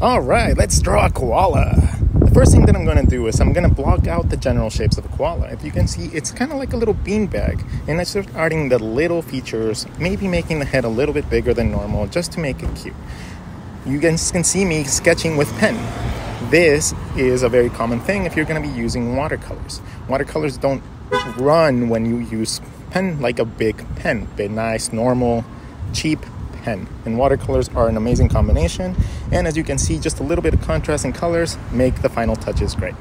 All right, let's draw a koala. The first thing that I'm going to do is I'm going to block out the general shapes of a koala. If you can see, it's kind of like a little beanbag, and I'm just adding the little features, maybe making the head a little bit bigger than normal just to make it cute. You guys can see me sketching with pen. This is a very common thing if you're going to be using watercolors. Watercolors don't run when you use pen like a big pen, big, nice, normal, cheap pen. And watercolors are an amazing combination. And as you can see, just a little bit of contrast in colors make the final touches great.